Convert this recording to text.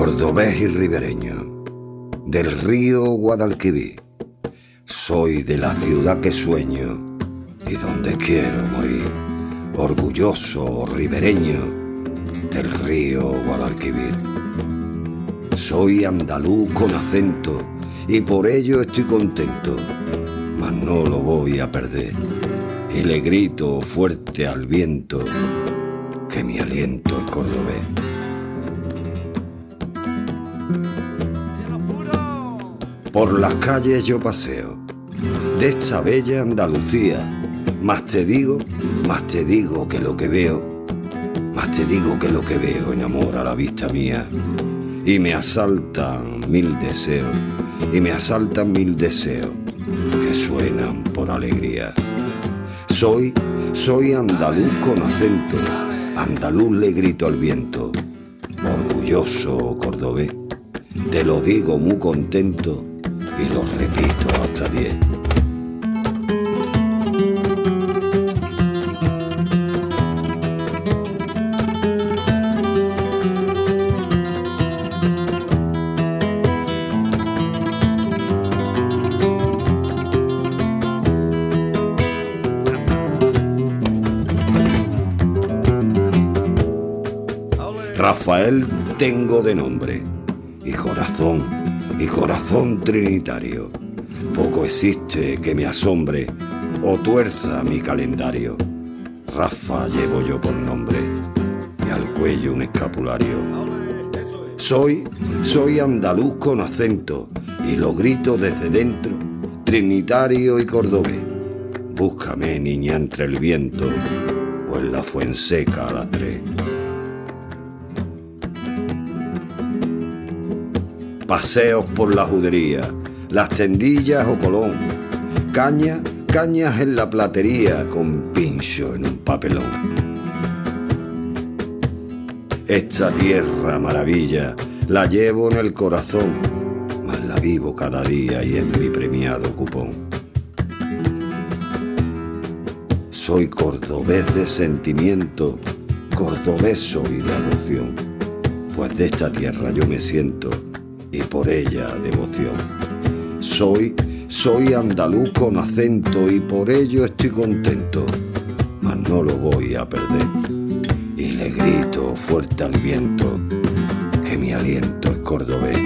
Cordobés y ribereño, del río Guadalquivir. Soy de la ciudad que sueño y donde quiero morir. Orgulloso ribereño del río Guadalquivir. Soy andaluz con acento y por ello estoy contento, mas no lo voy a perder. Y le grito fuerte al viento que mi aliento es cordobés. Por las calles yo paseo. De esta bella Andalucía, más te digo, más te digo que lo que veo, más te digo que lo que veo enamora la vista mía. Y me asaltan mil deseos, y me asaltan mil deseos que suenan por alegría. Soy, soy andaluz con acento, andaluz le grito al viento, orgulloso cordobés, te lo digo muy contento y lo repito hasta diez. Rafael tengo de nombre y corazón, y corazón trinitario. Poco existe que me asombre o tuerza mi calendario. Rafa llevo yo por nombre y al cuello un escapulario. Soy, soy andaluz con acento y lo grito desde dentro, trinitario y cordobés. Búscame, niña, entre el viento o en la fuenseca a las tres. Paseos por la judería, las tendillas o colón, cañas, cañas en la platería con pincho en un papelón. Esta tierra maravilla la llevo en el corazón, mas la vivo cada día y en mi premiado cupón. Soy cordobés de sentimiento, cordobés soy de adopción, pues de esta tierra yo me siento y por ella devoción. Soy, soy andaluz con acento y por ello estoy contento, mas no lo voy a perder. Y le grito fuerte al viento que mi aliento es cordobés.